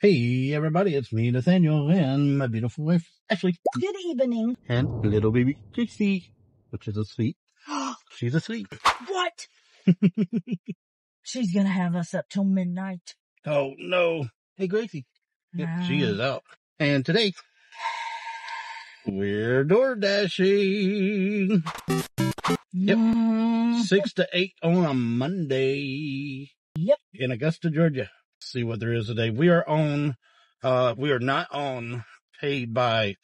Hey everybody, it's me, Nathaniel, and my beautiful wife, Ashley, Good evening. and little baby Gracie, which is asleep. She's asleep. what? She's gonna have us up till midnight. Oh no. Hey Gracie. Yep, she is out. And today, we're door dashing. Yep. Mm, Six to eight on a Monday. Yep. In Augusta, Georgia. See what there is today. We are on, uh, we are not on paid by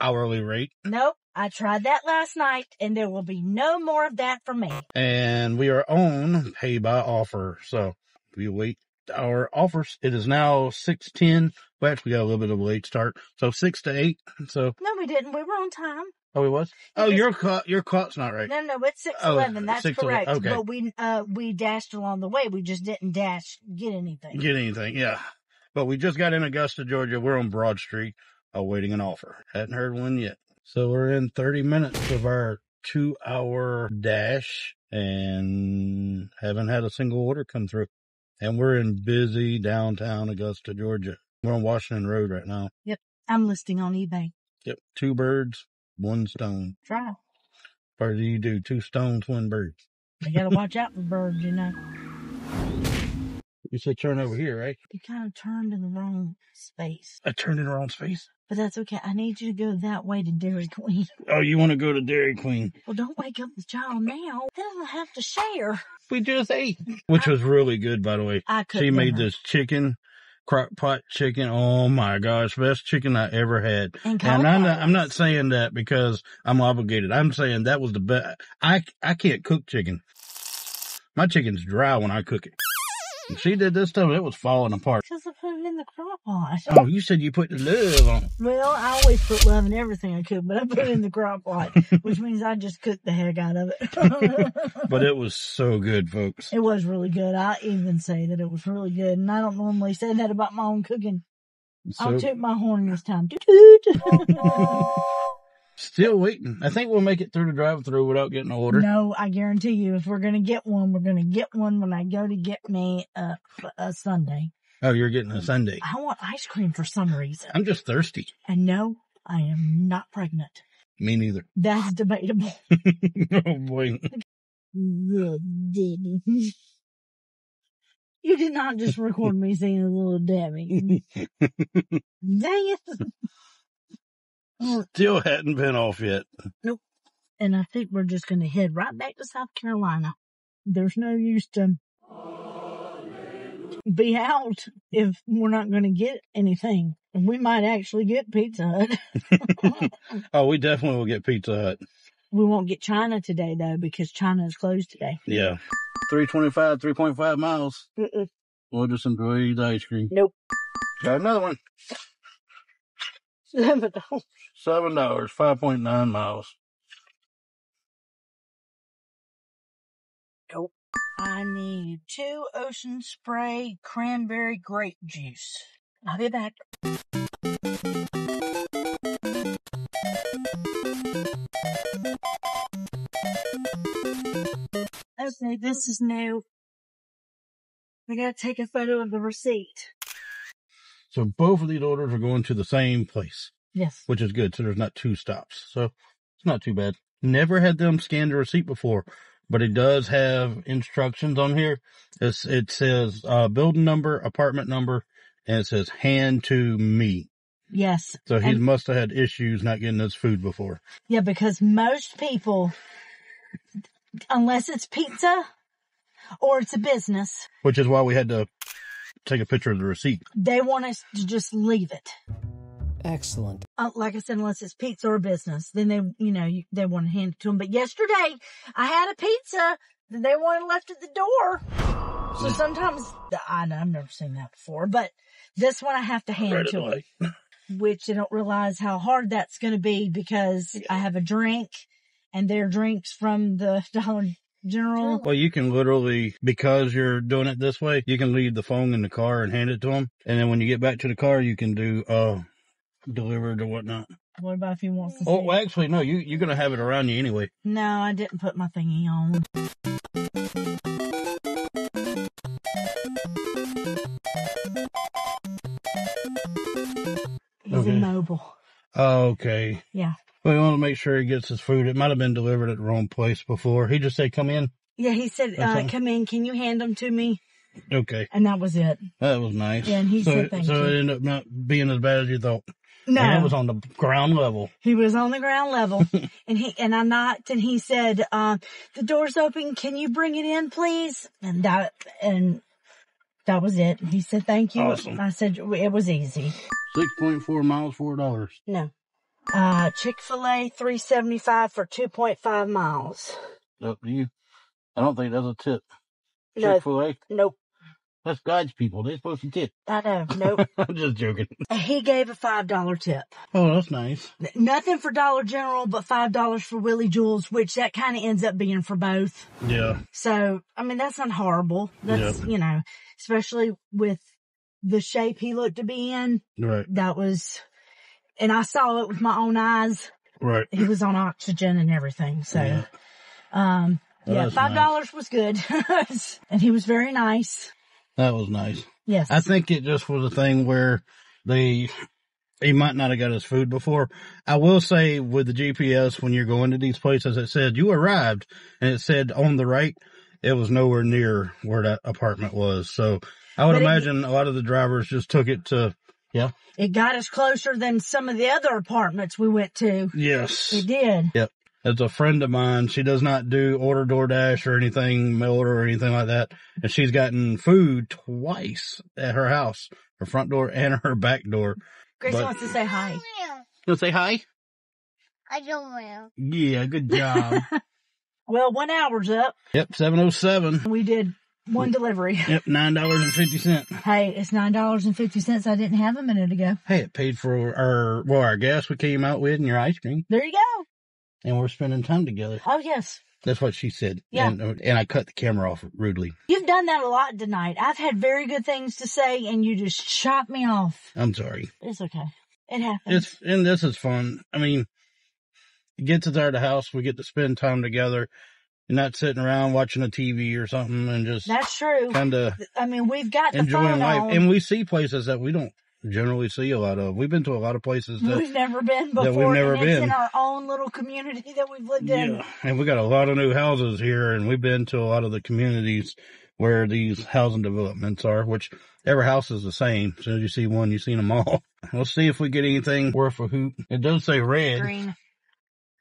hourly rate. Nope. I tried that last night and there will be no more of that for me. and we are on pay by offer. So we wait our offers. It is now 610. We actually got a little bit of a late start. So six to eight. So, No, we didn't. We were on time. Oh, it was? Oh, your clock, your clock's not right. No, no, it's six Oh, eleven. That's 6:11, correct. okay. But we uh we dashed along the way. We just didn't dash get anything. Get anything. Yeah. But we just got in Augusta, Georgia. We're on Broad Street awaiting an offer. Hadn't heard one yet. So we're in 30 minutes of our two hour dash and haven't had a single order come through. And we're in busy downtown Augusta, Georgia. We're on Washington Road right now. Yep. I'm listing on eBay. Yep. Two birds, one stone. Try. Do you do two stones, one bird? You gotta watch out for birds, you know. You said turn over here, right? You kind of turned in the wrong space. I turned in the wrong space. But that's okay. I need you to go that way to Dairy Queen. Oh, you want to go to Dairy Queen? Well, don't wake up the child now. Then I'll have to share. We just ate. Which was really good, by the way. I could. She made this chicken, crock pot chicken. Oh my gosh, best chicken I ever had. And, And I'm not. I'm not saying that because I'm obligated. I'm saying that was the best. I, I can't cook chicken. My chicken's dry when I cook it. She did this stuff, it was falling apart. Because I put it in the crock pot. Oh, you said you put the love on. Well, I always put love in everything I cook, but I put it in the crock pot, which means I just cook the heck out of it. But it was so good, folks. it was really good. I even say that it was really good, and I don't normally say that about my own cooking. I'll So, toot my horn this time. Still waiting. I think we'll make it through the drive through without getting an order. No, I guarantee you, if we're gonna get one, we're gonna get one when I go to get me a, a sundae. Oh, you're getting a sundae. I want ice cream for some reason. I'm just thirsty. And no, I am not pregnant. Me neither. That's debatable. oh boy. You did not just record me saying a little Debbie. Dang it. Still hadn't been off yet. Nope. and I think we're just gonna head right back to South Carolina. There's no use to be out if we're not gonna get anything. We might actually get Pizza Hut. Oh, we definitely will get Pizza Hut. we won't get China today though because China is closed today. Yeah. 325, 3.5 miles. Mm-mm. We'll just enjoy the ice cream. Nope. Got another one. Seven dollars, 5.9 miles. Nope. I need two ocean spray cranberry grape juice. I'll be back. Okay, this is new. I gotta take a photo of the receipt. So both of these orders are going to the same place, Yes. which is good. So there's not two stops. So it's not too bad. Never had them scan the receipt before, but it does have instructions on here. It's, it says, uh, building number, apartment number, and it says hand to me. Yes. So he And- must have had issues not getting his food before. Yeah, because most people, unless it's pizza or it's a business, which is why we had to take a picture of the receipt. they want us to just leave it. Excellent. uh, like I said, unless it's pizza or business, then they, you know, you, they want to hand it to them. But yesterday, I had a pizza that they wanted left at the door. So sometimes, I know, I've never seen that before, but this one I have to hand Right to away. them, which I don't realize how hard that's going to be because I have a drink and their drinks from the Dollar General. Well, you can literally, because you're doing it this way, you can leave the phone in the car and hand it to them. And then when you get back to the car, you can do, uh, delivered or whatnot. What about if he wants to see? Oh, well, actually, no. You you're gonna have it around you anyway. No, I didn't put my thingy on. He's Okay. immobile. Okay. Yeah. We want to make sure he gets his food. It might have been delivered at the wrong place before. He just said, "Come in." Yeah, he said, uh, come in, can you hand them to me? Okay, And that was it. that was nice. Yeah, and he so, said thank so you. So it ended up not being as bad as you thought. No, And it was on the ground level. he was on the ground level and he, and I knocked and he said, uh, the door's open. Can you bring it in, please? And that, and that was it. He said, thank you. Awesome. I said, it was easy. Six point four miles, four dollars. No. Uh, Chick-fil-A, 375 for 2.5 miles. Up to you. I don't think that's a tip. No, Chick Fil A. nope. That's God's people. They're supposed to tip. I know. Nope. I'm just joking. he gave a $5 tip. Oh, that's nice. Nothing for Dollar General, but $5 for Willie Jewell's, which that kind of ends up being for both. Yeah. So, I mean, that's not horrible. That's, you know, especially with the shape he looked to be in. Right. That was, and I saw it with my own eyes. Right. He was on oxygen and everything. So, Yeah. um, yeah, five dollars was good. and he was very nice. That was nice. Yes. I think it just was a thing where they, he might not have got his food before. I will say with the GPS, when you're going to these places, it said you arrived and it said on the right, it was nowhere near where that apartment was. So I would But it- imagine a lot of the drivers just took it to, yeah. it got us closer than some of the other apartments we went to. Yes. It did. It's a friend of mine. She does not do order DoorDash or anything, mail order or anything like that. And she's gotten food twice at her house, her front door and her back door. Grace But- wants to say hi. You say hi? I don't know. Yeah, good job. Well, one hour's up. yep, 707. We did one delivery. Yep, $9.50. Hey, it's nine dollars and fifty cents. I didn't have a minute ago. Hey, it paid for our, well, our gas we came out with and your ice cream. There you go. And we're spending time together. Oh yes, That's what she said. Yeah. And, uh, and I cut the camera off rudely. you've done that a lot tonight. I've had very good things to say, and you just shot me off. I'm sorry. It's okay. It happens. It's and this is fun. I mean, it gets us out of the house. We get to spend time together, and not sitting around watching a TV or something, and just That's true. kind of I mean, we've got the enjoying phone life. on. And we see places that we don't generally see a lot of. We've been to a lot of places that. we've never been that before. we've never and it's been. in our own little community that we've lived in. Yeah, and we got a lot of new houses here, and we've been to a lot of the communities where these housing developments are, which every house is the same. As soon as you see one, you've seen them all. Let's see if we get anything worth a hoop. It does say red. Green.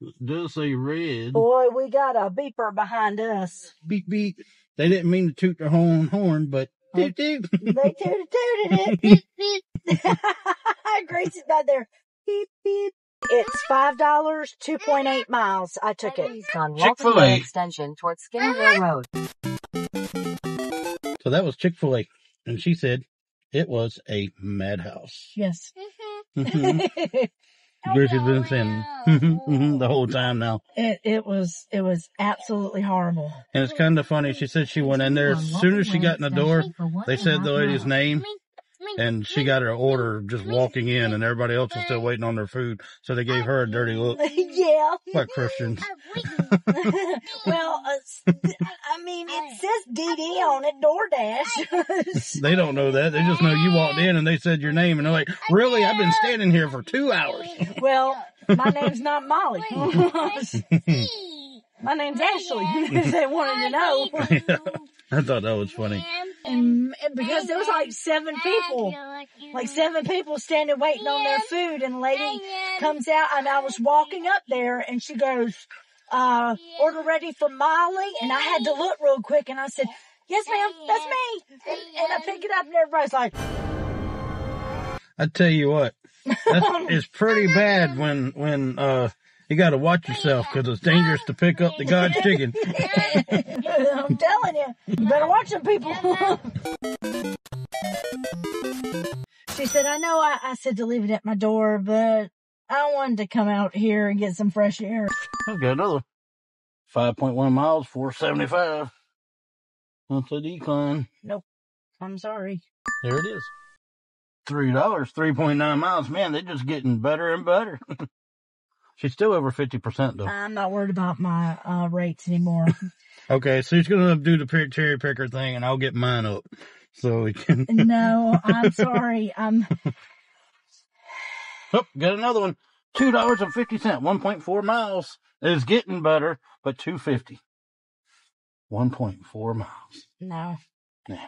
It does say red. Boy, we got a beeper behind us. Beep beep. They didn't mean to toot their horn horn, but toot toot. They tooted tooted Beep, beep. it. Gracie's back there. Beep beep. It's five dollars, two point eight miles. I took it. On Chick-fil-A. Extension towards Skinner Mill Road. so that was Chick Fil A, and she said it was a madhouse. Yes. Mhm. Gracie's been saying mhm, the whole time now. it was it was absolutely horrible. And it's kind of funny. She said she went in there as soon as she got in the door. They said the lady's name, and she got her order just walking in, and everybody else was still waiting on their food. So they gave her a dirty look, yeah. like Christians. well, uh, s- I mean, it says DD on it, DoorDash. They don't know that. They just know you walked in and they said your name, and they're like, "Really? I've been standing here for two hours." well, my name's not Molly. my name's Ashley. if they wanted to know. I thought that was funny. And, and because there was like seven people, like seven people standing waiting on their food, and a lady comes out, and I was walking up there, and she goes, uh, order ready for Molly, and I had to look real quick, and I said, yes ma'am, that's me, and, and I pick it up, and everybody's like, I tell you what, it's pretty bad when when uh you got to watch yourself because it's dangerous to pick up the God's chicken. I'm telling you, you better watch them people. she said, I know I, I said to leave it at my door, but I wanted to come out here and get some fresh air. I've got another five point one miles, four seventy five. That's a decline. Nope. I'm sorry. There it is. three dollars, three point nine miles. Man, they're just getting better and better. She's still over fifty percent though. I'm not worried about my uh, rates anymore. Okay, so she's gonna do the pick- cherry picker thing, and I'll get mine up so we can. no, I'm sorry. I'm Oh, got another one. Two dollars and fifty cent. One point four miles. It's getting better, but two fifty. One point four miles. no. Yeah.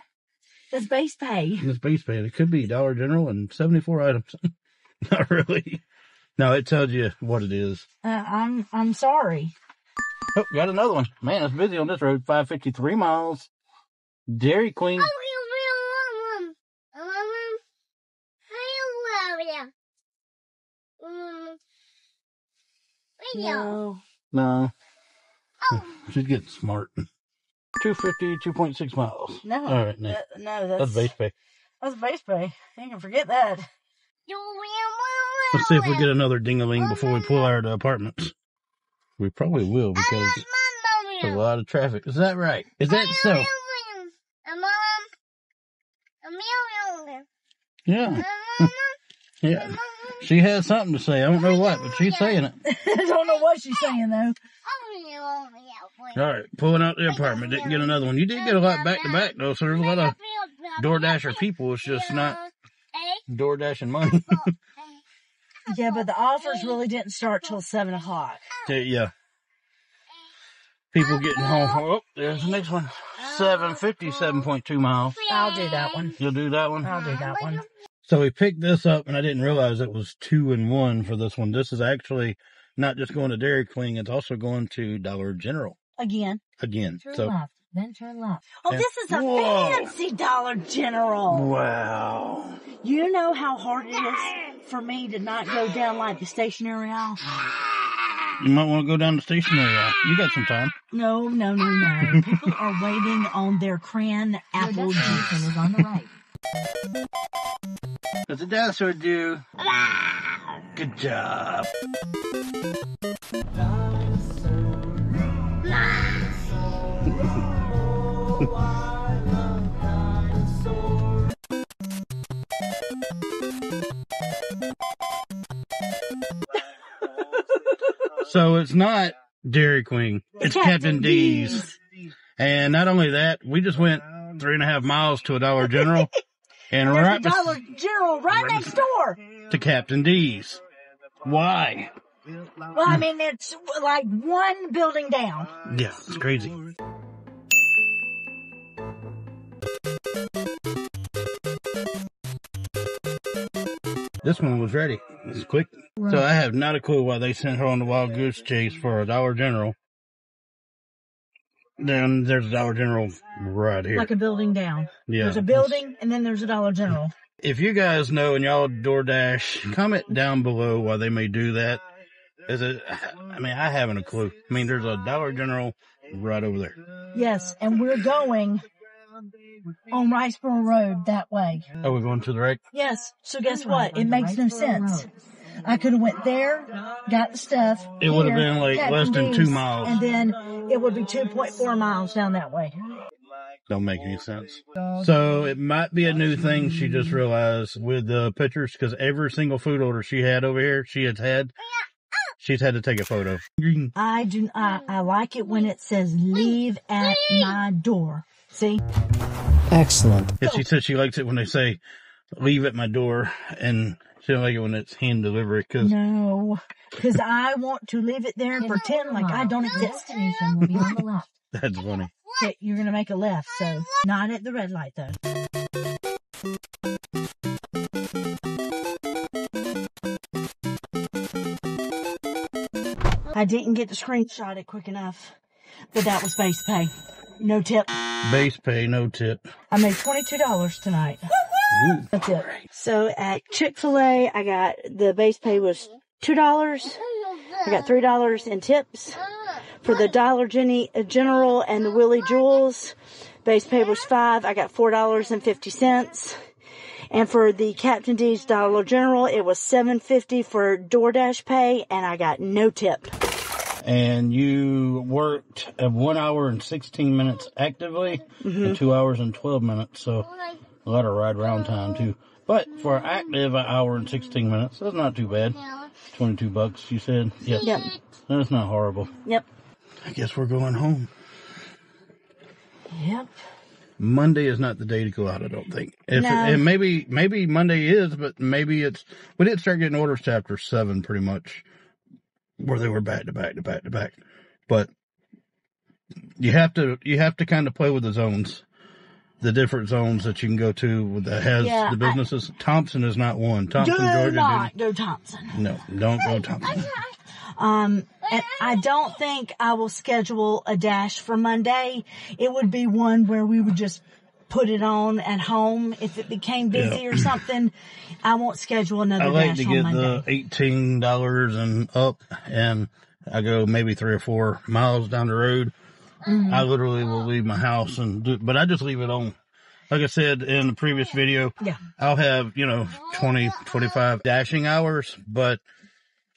That's base pay. This base pay. It could be Dollar General and seventy four items. Not really. No, it tells you what it is. Uh, I'm I'm sorry. Oh, got another one. Man, it's busy on this road. Five fifty three miles. Dairy Queen. No. No, Oh. she's getting smart. 250, 2.6 miles. No. All right, Nick. Uh, no, That's that's base pay. that's base pay. You can forget that. Let's see if we get another ding-a-ling before we pull out of the apartments. We probably will because there's a lot of traffic. Is that right? Is that so? Yeah. Yeah. She has something to say. I don't know what, but she's saying it. I don't know what she's saying though. All right, pulling out the apartment. Didn't get another one. You did get a lot back to back though, so there's a lot of DoorDasher people. It's just not door dashing money. Yeah, but the offers really didn't start till seven o'clock. yeah. People getting home. Oh, there's the next one. Seven fifty, seven point two miles. I'll do that one. You'll do that one? I'll do that one. So we picked this up and I didn't realize it was two and one for this one. This is actually not just going to Dairy Queen, it's also going to Dollar General Again. again. Turn So, left. Then turn left. Oh, Yeah. this is a Whoa. fancy Dollar General. wow. You know how hard it is for me to not go down like the stationery aisle? You might want to go down the stationery aisle. You got some time. No, no, no, no. People are waiting on their cran apple juice. is on the right. Does the dinosaur do? Good job. so it's not Dairy Queen. It's Captain, D's. And not only that, we just went three and a half miles to a Dollar General. and There's right Dollar General right next door. to Captain D's. Why? Well, I mean, it's like one building down. Yeah, it's crazy. This one was ready. It's quick. So I have not a clue why they sent her on the wild goose chase for a Dollar General. Then there's a Dollar General right here. Like a building down. yeah. There's a building and then there's a Dollar General. If you guys know and y'all DoorDash, comment down below why they may do that. Is it? I mean, I haven't a clue. I mean, there's a Dollar General right over there. Yes, and we're going on Wrightsboro Road that way. Oh, we're going to the right. Yes. So guess what? It makes no sense. I could have went there, got the stuff. It would have here, been like Captain less than two miles. And then it would be 2.4 miles down that way. Don't make any sense. So it might be a new thing she just realized with the pictures because every single food order she had over here, she has had, she's had to take a photo. I do, I, I like it when it says leave at my door. See? Excellent. Yeah, she said she likes it when they say leave at my door and she don't like it when it's hand delivery because No. Cause I want to leave it there and pretend like I don't exist. Destination will be on the left. that's funny. Okay, you're gonna make a left, so not at the red light though. I didn't get to screenshot it quick enough, but that was base pay. No tip. Base pay, no tip. I made $22 tonight. Ooh. That's it. So at Chick-fil-A, I got, the base pay was $2. I got $3 in tips. For the Dollar Jenny, uh, General and the Willie Jewell's, base pay was 5 I got $4.50. And for the Captain D's Dollar General, it was seven fifty for DoorDash pay, and I got no tip. And you worked at one hour and 16 minutes actively Mm-hmm. and two hours and 12 minutes. So a lot of ride round time too. But for active, an hour and 16 minutes. That's not too bad. 22 bucks, you said? Yep. Yep. That's not horrible. Yep. I guess we're going home. Yep. Monday is not the day to go out, I don't think. If No. it, and maybe, maybe Monday is, but maybe it's, we didn't start getting orders to after seven pretty much, where they were back to back to back to back. But you have to, you have to kind of play with the zones, the different zones that you can go to that has Yeah, the I- businesses. Thomson is not one. Thomson, Do Georgia. not go Thomson. no, don't go Thomson. Um, and I don't think I will schedule a dash for Monday. It would be one where we would just put it on at home. If it became busy Yeah. or something, I won't schedule another I like to get the eighteen dollars and up, and I go maybe three or four miles down the road. Mm-hmm. I literally will leave my house and do, but I just leave it on. Like I said in the previous video, Yeah. I'll have you know 20, 25 dashing hours, but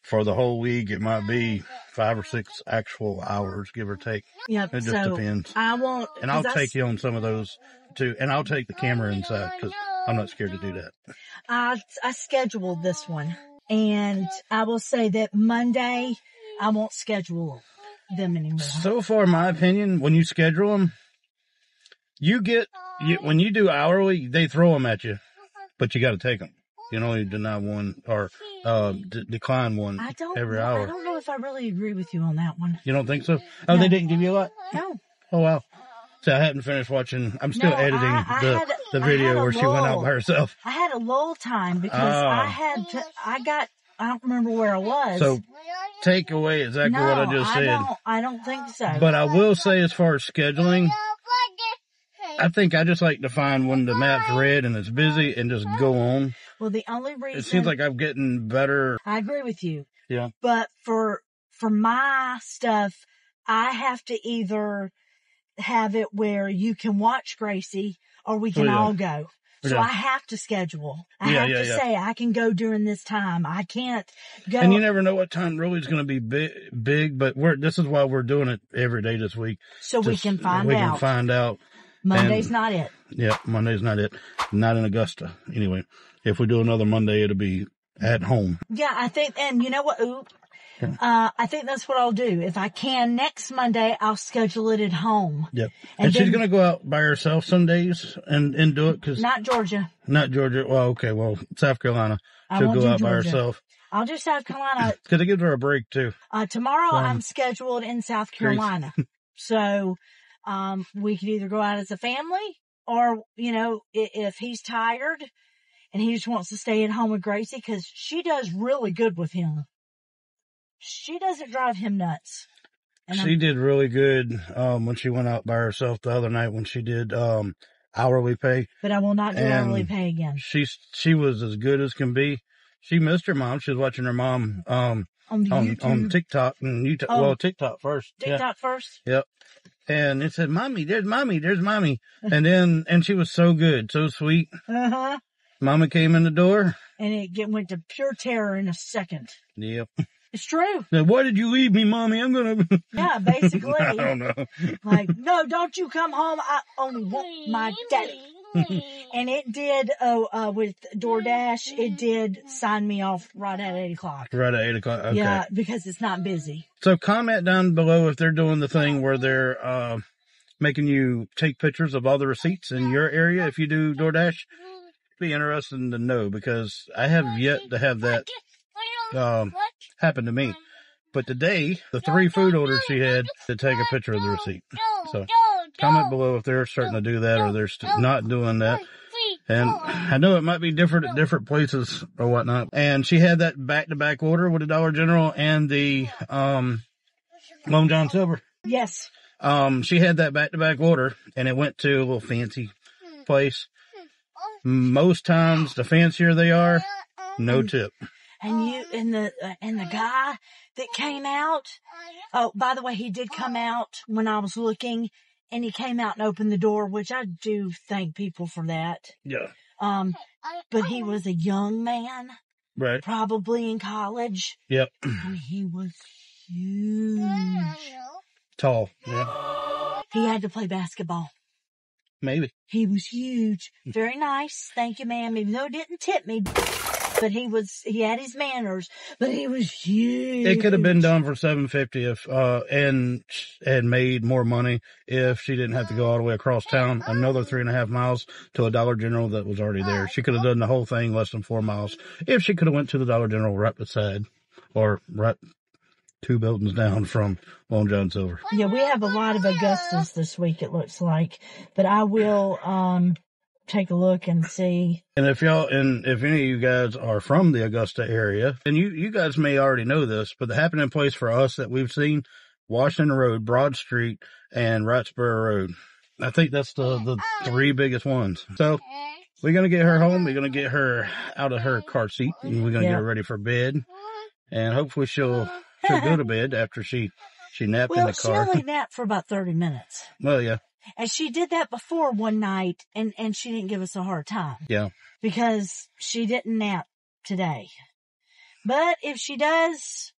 for the whole week it might be five or six actual hours, give or take. Yep. It just so depends. I won't. And I'll take you on some of those too, and I'll take the camera inside because I'm not scared to do that. I, I scheduled this one and I will say that Monday I won't schedule them anymore. So far, my opinion, when you schedule them, you get you, when you do hourly, they throw them at you, but you got to take them. You can only deny one or uh, d- decline one I don't every hour. I don't know if I really agree with you on that one. You don't think so? Oh, No. they didn't give you a lot. No. Oh wow. So I hadn't finished watching. I'm still No, editing I the had- the video where she went out by herself. I had a lull time because Oh. I had to, I got, I don't remember where I was. So take away exactly no, what I just said. don't, I don't think so. But I will say, as far as scheduling, I think I just like to find when the map's red and it's busy and just go on. well, the only reason It seems like I'm getting better. I agree with you. Yeah. But for, for my stuff, I have to either have it where you can watch Gracie or we can Oh, yeah. all go. So Yeah. I have to schedule. I Yeah, have to say I can go during this time. I can't go. And you never know what time really is going to be big, big, but we're, this is why we're doing it every day this week. so we can find we out. can find out. Monday's and- not it. Yeah, Monday's not it. Not in Augusta. Anyway, if we do another Monday, it'll be at home. Yeah, I think, and you know what? Oop. Uh, I think that's what I'll do. If I can next Monday, I'll schedule it at home. Yep. And And, she's going to go out by herself some days and, and do it because Not Georgia. not Georgia. Well, okay. Well, South Carolina. She'll go out by herself I'll do South Carolina. because it gives her a break too. Uh, tomorrow Um, I'm scheduled in South Carolina. so, um, we could either go out as a family or, you know, i- if he's tired and he just wants to stay at home with Gracie cause she does really good with him. She doesn't drive him nuts. And she did really good um, when she went out by herself the other night when she did um, hourly pay. but I will not do and- hourly pay again She she was as good as can be. She missed her mom. She was watching her mom um, on the on YouTube. on TikTok and YouTube. Oh. well, TikTok first. Yeah. TikTok first. And it said, "Mommy, there's mommy, there's mommy." And then and she was so good, so sweet. Uh huh. Mama came in the door. And it get, went to pure terror in a second. Yep. It's true. Said, "Why did you leave me, mommy? I'm gonna." Yeah, basically. I don't know. like, no, don't you come home. I only want my daddy. And it did, oh, uh, with DoorDash, it did sign me off right at eight o'clock. Right at eight o'clock. Okay. Yeah, because it's not busy. So comment down below if they're doing the thing where they're uh, making you take pictures of all the receipts in your area if you do DoorDash. Be interesting to know because I have yet to have that um, happen to me. But today, the three food orders she had to take a picture of the receipt. So comment below if they're starting to do that or they're not doing that. And I know it might be different at different places or whatnot. And she had that back to back order with the Dollar General and the um Long John Silver. Yes. Um she had that back to back order and it went to a little fancy place. Most times the fancier they are, no tip. And you, and the, uh, and the guy that came out, oh, by the way, he did come out when I was looking and he came out and opened the door, which I do thank people for that. Yeah. Um, but he was a young man, Right. probably in college, Yep. and he was huge. Tall. Yeah. He had to play basketball. Maybe. He was huge. Hmm. Very nice. Thank you, ma'am. Even though he didn't tip me, but he was, he had his manners, but he was huge. It could have been done for seven fifty if uh and had made more money if she didn't have to go all the way across town, another three and a half miles to a Dollar General that was already there. She could have done the whole thing less than four miles if she could have went to the Dollar General right beside or right two buildings down from Long John Silver. Yeah, we have a lot of Augustas this week, it looks like, but I will, um, take a look and see. And if y'all, and if any of you guys are from the Augusta area, and you, you guys may already know this, but the happening place for us that we've seen, Washington Road, Broad Street, and Wrightsboro Road. I think that's the, the three biggest ones. So we're going to get her home. We're going to get her out of her car seat and we're going to Yeah. get her ready for bed. And hopefully she'll, she'll go to bed after she, she napped in the car. Well, she only napped for about 30 minutes. well, yeah, And she did that before one night and, and she didn't give us a hard time yeah. because she didn't nap today. But if she does,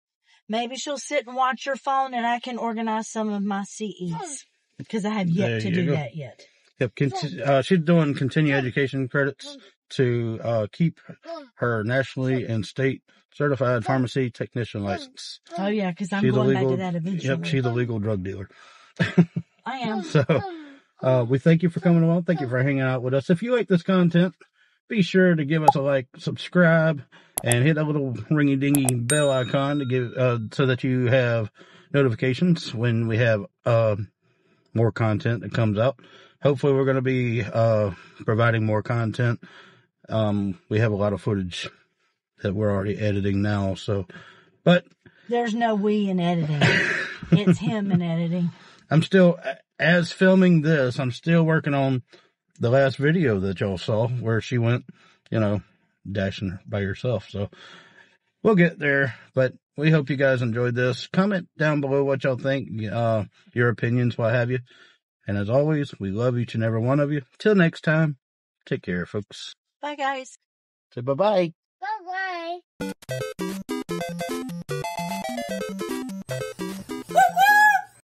maybe she'll sit and watch her phone and I can organize some of my CEs because hmm. I have yet There to do go. that yet. Yep. Conti- hmm. uh, she's doing continuing hmm. education credits to, uh, keep her nationally and state certified pharmacy technician license. Oh yeah, because I'm She's going back legal, to that eventually. yep, she's a legal drug dealer. I am. So, uh, we thank you for coming along. Thank you for hanging out with us. If you like this content, be sure to give us a like, subscribe, and hit that little ringy dingy bell icon to give, uh, so that you have notifications when we have, uh, more content that comes out. Hopefully we're going to be, uh, providing more content. Um, we have a lot of footage that we're already editing now. So, but There's no we in editing. it's him in editing. I'm still, as filming this, I'm still working on the last video that y'all saw where she went, you know, dashing by herself. So we'll get there, but we hope you guys enjoyed this. Comment down below what y'all think, uh, your opinions, what have you. And as always, we love each and every one of you. Till next time, take care, folks. Bye guys. Say bye bye. Bye bye.